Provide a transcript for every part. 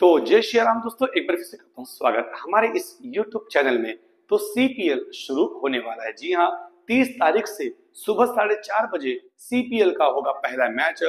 तो जय श्री राम दोस्तों, एक बार फिर से करता हूँ स्वागत। हमारे इस YouTube चैनल में तो सीपीएल शुरू होने वाला है। जी हाँ 30 तारीख से सुबह साढ़े चार बजे सीपीएल का होगा पहला मैच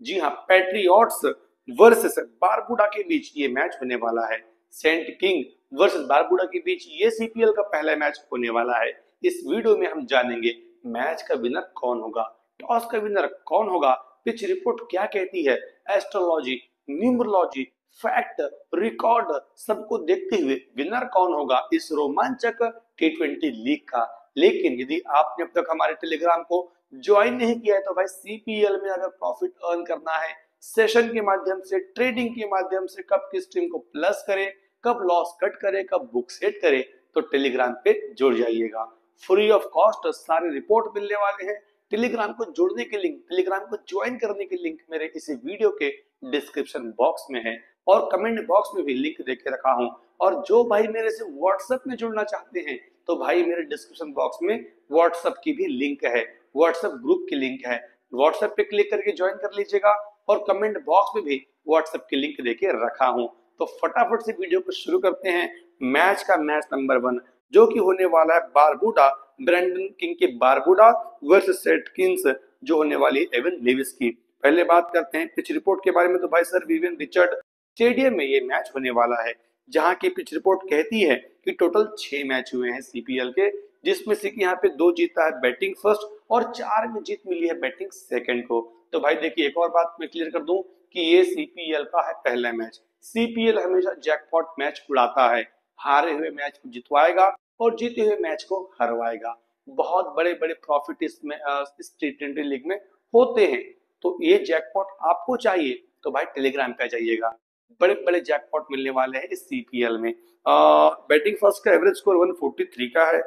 जी हाँ पैट्रियट्स वर्सेस बारबुडा के बीच ये मैच होने वाला है। सेंट किंग वर्सेस बारबुडा के बीच ये सीपीएल का पहला मैच होने वाला है। इस वीडियो में हम जानेंगे मैच का विनर कौन होगा टॉस का विनर कौन होगा पिच रिपोर्ट क्या कहती है एस्ट्रोलॉजी न्यूमरोलॉजी फैक्ट रिकॉर्ड सबको देखते हुए विनर कौन होगा? इस रोमांचक टी ट्वेंटी लीग का। लेकिन यदि आपने अब तक हमारे टेलीग्राम को ज्वाइन नहीं किया है तो भाई सीपीएल में अगर प्रॉफिट अर्न करना है सेशन के माध्यम से ट्रेडिंग के माध्यम से, कब किस टीम को प्लस करे, कब लॉस कट करे, कब बुक सेट करे तो टेलीग्राम पे जुड़ जाइएगा। फ्री ऑफ़ कॉस्ट सारे रिपोर्ट मिलने वाले हैं। टेलीग्राम को जुड़ने के लिंक टेलीग्राम को ज्वाइन करने के लिंक मेरे इसी वीडियो के डिस्क्रिप्शन बॉक्स में है। और कमेंट बॉक्स में भी लिंक देके रखा हूँ। और जो भाई मेरे से व्हाट्सएप में जुड़ना चाहते हैं तो भाई मेरे डिस्क्रिप्शन बॉक्स में व्हाट्सएप की भी लिंक है। व्हाट्सएप ग्रुप की लिंक है। व्हाट्सएप पे क्लिक करके ज्वाइन कर लीजिएगा और कमेंट बॉक्स में भी व्हाट्सएप की लिंक देके रखा हूँ। तो फटाफट से वीडियो को शुरू करते हैं। मैच का मैच नंबर वन जो कि होने वाला है बारबूडा। ब्रैंडन किंग के बारबुडा वर्सेस जो होने वाली एवन लेविस की। पहले बात करते हैं पिच रिपोर्ट के बारे में तो भाई सर विवियन रिचर्ड स्टेडियम में ये मैच होने वाला है, जहाँ की पिच रिपोर्ट कहती है कि टोटल छह मैच हुए हैं सीपीएल के, जिसमें से यहाँ पे दो जीता है बैटिंग फ़र्स्ट और चार में जीत मिली है बैटिंग सेकंड को। तो भाई देखिए, एक और बात मैं क्लियर कर दूँ कि ये सीपीएल का है पहला मैच। सीपीएल हमेशा जैकपॉट मैच उड़ाता है, हारे हुए मैच को जितवाएगा और जीते हुए मैच को हरवाएगा। बहुत बड़े बड़े प्रॉफिट इसमें इस टी ट्वेंटी लीग में होते हैं। तो ये जैकपॉट आपको चाहिए तो भाई टेलीग्राम पे जाइएगा। बड़े बड़े जैकपॉट मिलने वाले हैं इस सीपीएल में। बैटिंग फ़र्स्ट का एवरेज स्कोर 143 का है।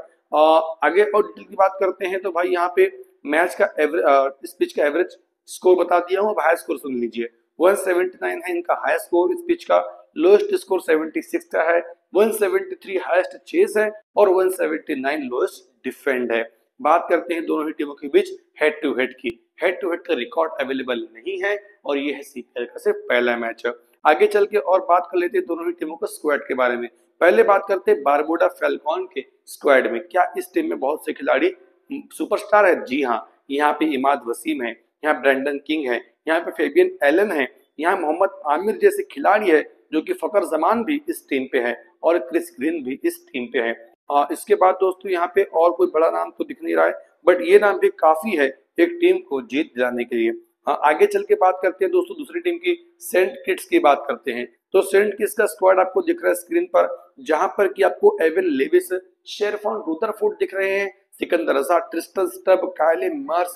आगे और की बात करते हैं तो भाई यहाँ पे मैच का एवरेज पिच का एवरेज स्कोर बता दिया हूँ हाई स्कोर सुन लीजिए। 179 है इनका हाई स्कोर इस पिच का लोएस्ट स्कोर 76 का है। 173 हाईएस्ट चेस है और 179 लोएस्ट डिफेंड है। बात करते हैं दोनों ही टीमों के बीच हेड टू हेड की। हेड टू हेड का रिकॉर्ड अवेलेबल नहीं है और ये है सीपीएल का सिर्फ़ पहला मैच आगे चल के और बात कर लेते हैं दोनों ही टीमों के स्क्वाड के बारे में। पहले बात करते हैं बारबोडा फेलकॉन के स्क्वाड में। क्या इस टीम में बहुत से खिलाड़ी सुपरस्टार है? जी हाँ यहाँ पे इमाद वसीम है यहाँ ब्रैंडन किंग है यहाँ पे फेबियन एलन है यहाँ मोहम्मद आमिर जैसे खिलाड़ी है जो कि फकर जमान भी इस टीम पे है और क्रिस ग्रीन भी इस टीम पे है। आ, इसके बाद दोस्तों यहाँ पे और कोई बड़ा नाम तो दिख नहीं रहा है बट ये नाम भी काफ़ी है एक टीम को जीत दिलाने के लिए। आगे चल के बात करते हैं दोस्तों, दूसरी टीम की सेंट किट्स की बात करते हैं। तो सेंट किट्स का स्क्वाड आपको दिख रहा है स्क्रीन पर, जहाँ पर कि आपको एवन लेविस शेरफॉन रूदरफोर्ड दिख रहे हैं, Sikandar Raza Tristan Stubbs Kyle Mayers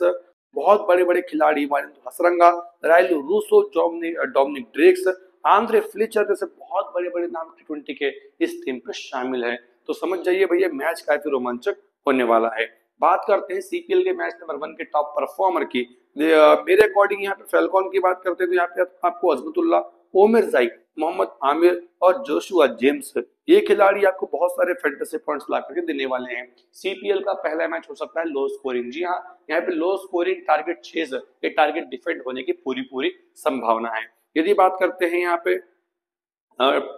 बहुत बड़े बड़े खिलाड़ी Hasaranga, Rilee Rossouw Dominic Drakes, Andre Fletcher जैसे बहुत बड़े बड़े नाम टी ट्वेंटी के इस टीम पे शामिल है। तो समझ जाइए भैया, मैच काफ़ी रोमांचक होने वाला है। बात करते हैं सीपीएल के मैच नंबर वन के टॉप परफॉर्मर की। मेरे अकॉर्डिंग यहाँ पे फेलकॉन की बात करते हैं तो यहाँ पे आपको अजमतुल्ला ओमिर जाई मोहम्मद आमिर और जोशुआ जेम्स, ये खिलाड़ी आपको बहुत सारे फैंटेसी पॉइंट्स ला करके देने वाले हैं। सीपीएल का पहला मैच हो सकता है लो स्कोरिंग जी हाँ यहाँ पे लो स्कोरिंग टारगेट छह, ये टारगेट डिफेंड होने की पूरी पूरी संभावना है। यदि बात करते हैं यहाँ पे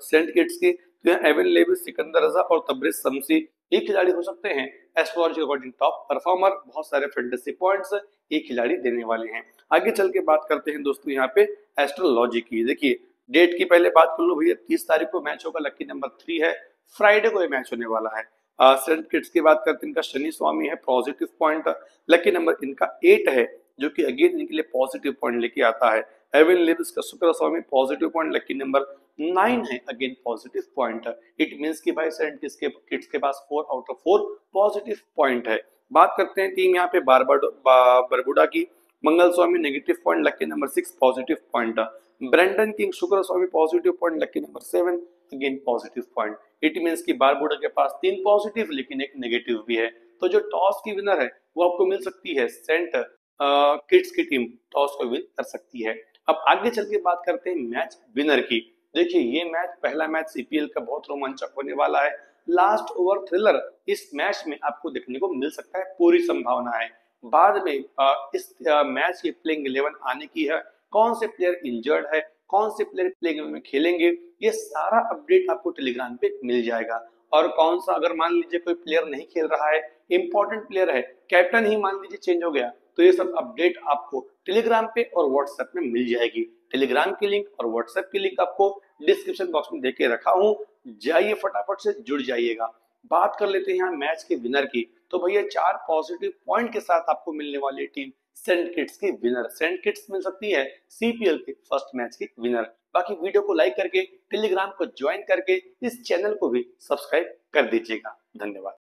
सेंट किट्स की तो एवन लेविस सिकंदर रजा और तब्रिज समसी ये खिलाड़ी हो सकते हैं। एस्ट्रोलॉजी अकॉर्डिंग टॉप परफॉर्मर बहुत सारे फैंटेसी पॉइंट्स ये खिलाड़ी देने वाले हैं। आगे चल के बात करते हैं दोस्तों यहाँ पे एस्ट्रोलॉजी की। देखिए डेट की पहले बात कर लो भैया, तीस तारीख को मैच होगा नंबर थ्री है फ्राइडे को ये मैच होने वाला है। सेंट की बात करते हैं, इनका शनि स्वामी है पॉजिटिव पॉइंट लकी नंबर इनका एट है, जो कि अगेन इनके लिए पॉजिटिव पॉइंट लेके आता है। एवन लिव्स का शुक्र स्वामी positive point lucky number nine है. Again positive point it means कि भाई साइंटिस्ट के किड्स के पास four out of four positive point है. बात करते हैं टीम यहाँ पे बारबाडो बरबुडा की. मंगल स्वामी negative point lucky number six positive point Brendon King शुक्र स्वामी positive point lucky number seven again positive point it means कि बारबुडा के पास तीन पॉजिटिव लेकिन एक नेगेटिव भी है. तो जो टॉस की विनर है, वो आपको मिल सकती है. सेंट किड्स की टीम टॉस को विन कर सकती है. अब आगे चल के बात करते हैं मैच विनर की. देखिए, ये मैच, पहला मैच सीपीएल का बहुत रोमांचक होने वाला है। लास्ट ओवर थ्रिलर इस मैच में आपको देखने को मिल सकता है, पूरी संभावना है। बाद में इस मैच की प्लेइंग इलेवन आने की है। कौन से प्लेयर इंजर्ड है, कौन से प्लेयर प्ले में खेलेंगे, ये सारा अपडेट आपको टेलीग्राम पे मिल जाएगा। और कौन सा, अगर मान लीजिए कोई प्लेयर नहीं खेल रहा है इंपॉर्टेंट प्लेयर है कैप्टन ही मान लीजिए चेंज हो गया तो ये सब अपडेट आपको टेलीग्राम पे और व्हाट्सएप में मिल जाएगी। टेलीग्राम की लिंक और व्हाट्सएप की लिंक आपको डिस्क्रिप्शन बॉक्स में देके रखा हूँ। जाइए फटाफट से, जुड़ जाइएगा। बात कर लेते हैं यहाँ मैच के विनर की। तो भैया, चार पॉजिटिव पॉइंट के साथ आपको मिलने वाली टीम सेंट किट्स की विनर सेंट किट्स मिल सकती है सीपीएल के फ़र्स्ट मैच की विनर बाकी वीडियो को लाइक करके टेलीग्राम को ज्वाइन करके इस चैनल को भी सब्सक्राइब कर दीजिएगा। धन्यवाद।